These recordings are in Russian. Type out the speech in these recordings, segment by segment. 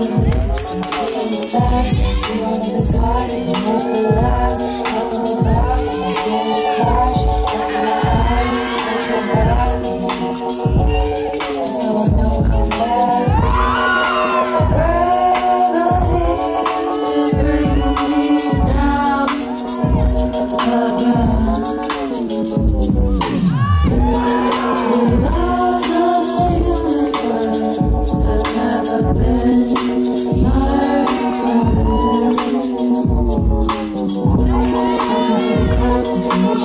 Help our lives, help our lives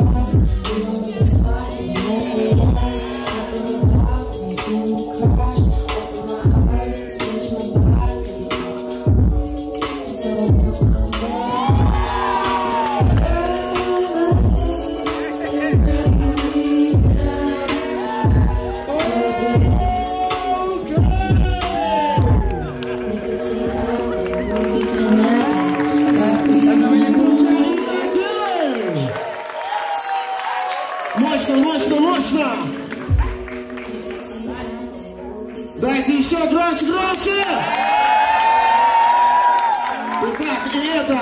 stars. Мощно, мощно, мощно! Дайте еще громче, громче! Итак, и это